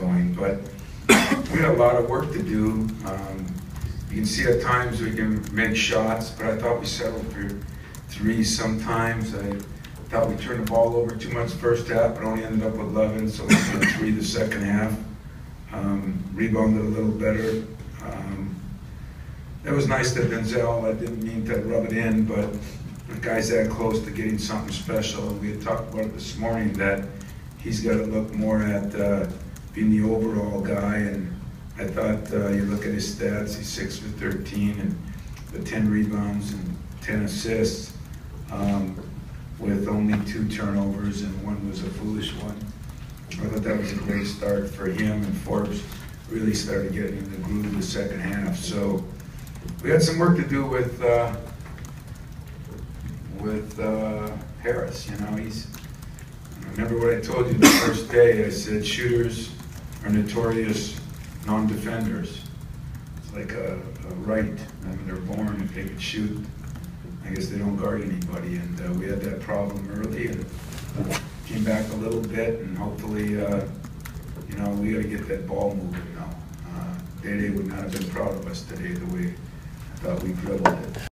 going, but we had a lot of work to do. Um, You can see at times we can make shots, but I thought we settled for three sometimes. I thought we turned the ball over too much first half, but only ended up with 11, so we went three the second half. Um, Rebounded a little better. Um, It was nice that Denzel, I didn't mean to rub it in, but the guy's that close to getting something special. We had talked about it this morning, that he's got to look more at uh, being the overall guy, and I thought, uh, you look at his stats, he's six for 13, and the 10 rebounds and 10 assists, um, with only two turnovers, and one was a foolish one. I thought that was a great start for him, and Forbes really started getting in the groove the second half. So we had some work to do with, uh, with uh, Harris, you know, he's, remember what I told you the first day, I said shooters are notorious non-defenders. It's like a, a right, I mean, they're born if they can shoot. I guess they don't guard anybody, and uh, we had that problem early, and came back a little bit, and hopefully, uh, you know, we gotta get that ball moving now. Uh, Dede would not have been proud of us today, the way I thought we dribbled it.